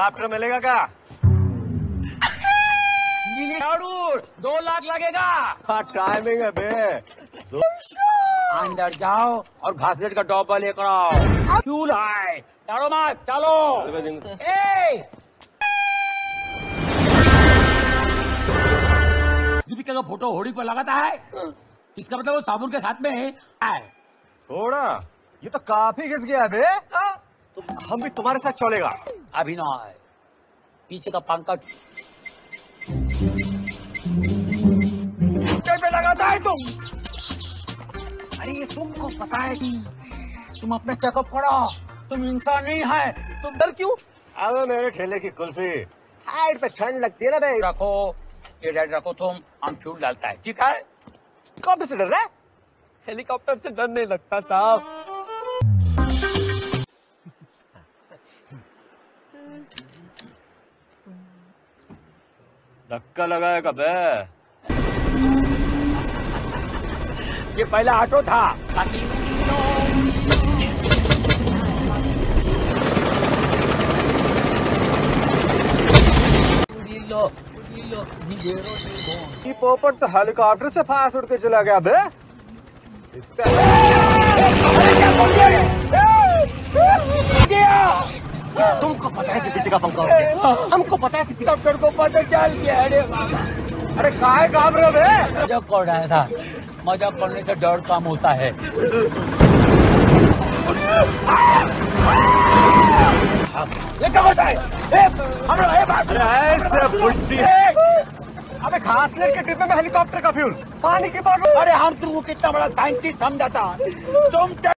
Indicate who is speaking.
Speaker 1: Helicopter मिलेगा क्या?
Speaker 2: दो लाख लगेगा।
Speaker 1: हाँ टाइमिंग है बे।
Speaker 2: अंदर जाओ और घासलेट का डब्बा लेकर आओ। फ्यूल है डरो मत चलो। ए! दीपिका का फ़ोटो होड़ी पर लगाता है। इसका मतलब वो साबुन के साथ में है।
Speaker 1: थोड़ा ये तो काफ़ी घिस गया बे। हाँ? तो हम भी तुम्हारे साथ चलेगा।
Speaker 2: अभी अभिनय। पीछे का पंकज पे लगाता है तुम।
Speaker 1: अरे ये तुमको पता है कि
Speaker 2: तुम अपने चेकअप करो। तुम इंसान नहीं है। तुम
Speaker 1: डर क्यों? अबे मेरे ठेले की कुल्फी। हाइट पे ठंड लगती है ना भाई।
Speaker 2: रखो। ये डेड रखो तुम। हम फ्यूल डालता है? ठीक है?
Speaker 1: कब से डर रहा है? हेलीकॉप्टर से डर नहीं लगता साहब। धक्का लगाएगा बे
Speaker 2: ये पहला ऑटो था।
Speaker 1: पोपट तो हेलीकॉप्टर से फास्ट उड़ के चला गया बे। पता है कि पंखा हमको पता है कि
Speaker 2: डॉक्टर को पता चल गया अरे
Speaker 1: अरे काहे काम रहे हो बे
Speaker 2: मज़ाक कर रहा था मज़ाक करने से डर कम होता है। है?
Speaker 1: अरे ऐसे पूछती है।
Speaker 2: ए,
Speaker 1: अबे घास लेट के डिब्बे में हेलीकॉप्टर का फ्यूल पानी की बोतल
Speaker 2: अरे हम तुमको कितना बड़ा साइंटिस्ट समझाता। तुम